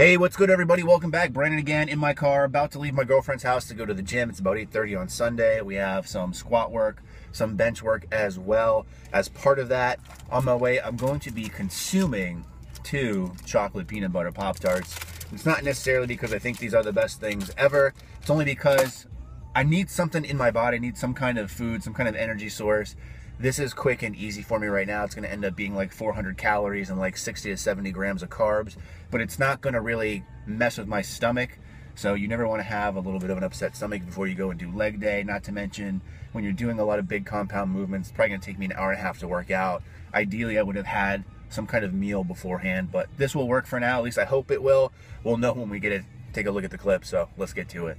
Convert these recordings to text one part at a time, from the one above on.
Hey, what's good, everybody? Welcome back. Brandon again in my car, about to leave my girlfriend's house to go to the gym. It's about 8.30 on Sunday. We have some squat work, some bench work as well. As part of that, on my way, I'm going to be consuming two chocolate peanut butter Pop-Tarts. It's not necessarily because I think these are the best things ever. It's only because I need something in my body. I need some kind of food, some kind of energy source this is quick and easy for me right now. It's going to end up being like 400 calories and like 60 to 70 grams of carbs, but it's not going to really mess with my stomach. So you never want to have a little bit of an upset stomach before you go and do leg day. Not to mention when you're doing a lot of big compound movements, it's probably going to take me an hour and a half to work out. Ideally, I would have had some kind of meal beforehand, but this will work for now. At least I hope it will. We'll know when we get it. Take a look at the clip. So let's get to it.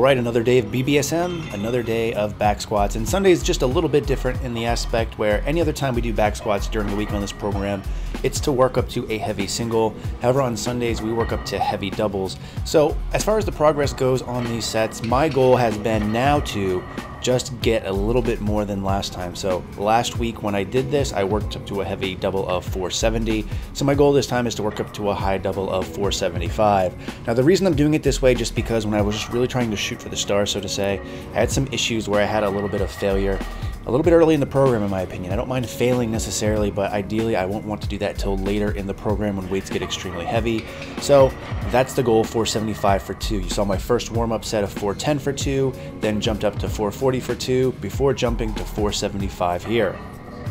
All right, another day of BBSM, another day of back squats. And Sunday is just a little bit different in the aspect where any other time we do back squats during the week on this program, it's to work up to a heavy single. However, on Sundays, we work up to heavy doubles. So, as far as the progress goes on these sets, my goal has been now to just get a little bit more than last time. So last week when I did this, I worked up to a heavy double of 470. So my goal this time is to work up to a high double of 475. Now the reason I'm doing it this way just because when I was just really trying to shoot for the stars, so to say, I had some issues where I had a little bit of failure a little bit early in the program, in my opinion. I don't mind failing necessarily, but ideally, I won't want to do that till later in the program when weights get extremely heavy. So that's the goal 475 for two. You saw my first warm up set of 410 for two, then jumped up to 440 for two before jumping to 475 here.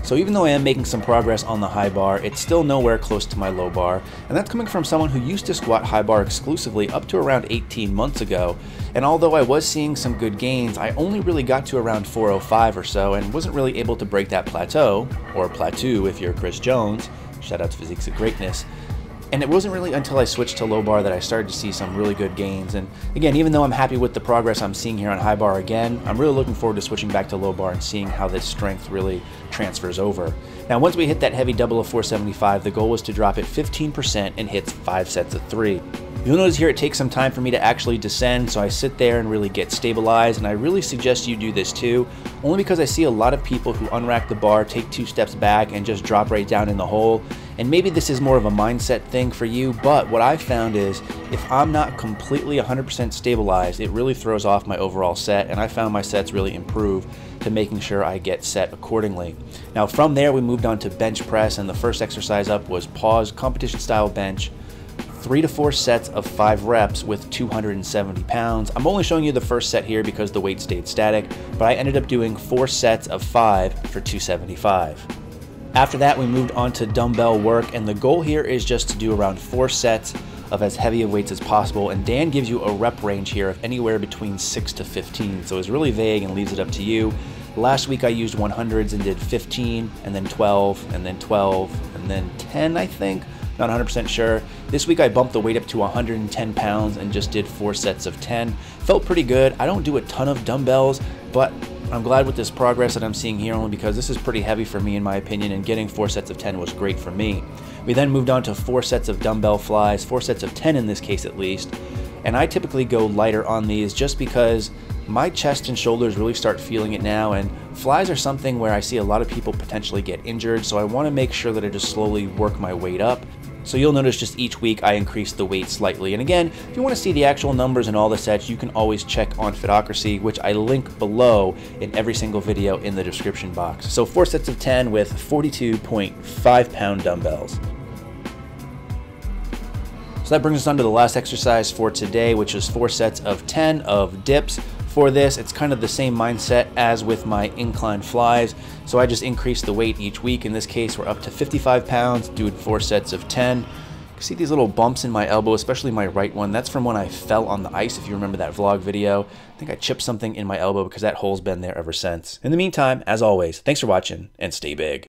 So even though I am making some progress on the high bar, it's still nowhere close to my low bar, and that's coming from someone who used to squat high bar exclusively up to around 18 months ago. And although I was seeing some good gains, I only really got to around 405 or so and wasn't really able to break that plateau, or plateau if you're Chris Jones, shout out to Physiques of Greatness, and it wasn't really until I switched to low bar that I started to see some really good gains. And again, even though I'm happy with the progress I'm seeing here on high bar again, I'm really looking forward to switching back to low bar and seeing how this strength really transfers over. Now, once we hit that heavy double of 475, the goal was to drop it 15% and hit five sets of three. You'll notice here it takes some time for me to actually descend, so I sit there and really get stabilized, and I really suggest you do this too, only because I see a lot of people who unrack the bar, take two steps back, and just drop right down in the hole. And maybe this is more of a mindset thing for you, but what I've found is if I'm not completely 100% stabilized, it really throws off my overall set, and I found my sets really improve to making sure I get set accordingly. Now from there we moved on to bench press, and the first exercise up was pause competition style bench three to four sets of five reps with 270 pounds. I'm only showing you the first set here because the weight stayed static, but I ended up doing four sets of five for 275. After that, we moved on to dumbbell work, and the goal here is just to do around four sets of as heavy of weights as possible. And Dan gives you a rep range here of anywhere between 6 to 15. So it's really vague and leaves it up to you. Last week I used 100s and did 15, and then 12, and then 12, and then 10, I think not 100% sure. This week I bumped the weight up to 110 pounds and just did four sets of 10. Felt pretty good. I don't do a ton of dumbbells, but I'm glad with this progress that I'm seeing here only because this is pretty heavy for me in my opinion and getting four sets of 10 was great for me. We then moved on to four sets of dumbbell flies, four sets of 10 in this case at least. And I typically go lighter on these just because my chest and shoulders really start feeling it now and flies are something where I see a lot of people potentially get injured so I want to make sure that I just slowly work my weight up so you'll notice just each week I increase the weight slightly. And again, if you want to see the actual numbers and all the sets, you can always check on Fitocracy, which I link below in every single video in the description box. So four sets of 10 with 42.5 pound dumbbells. So that brings us on to the last exercise for today, which is four sets of 10 of dips. For this, it's kind of the same mindset as with my incline flies. So I just increase the weight each week. In this case, we're up to 55 pounds, doing four sets of 10. You see these little bumps in my elbow, especially my right one. That's from when I fell on the ice, if you remember that vlog video. I think I chipped something in my elbow because that hole's been there ever since. In the meantime, as always, thanks for watching and stay big.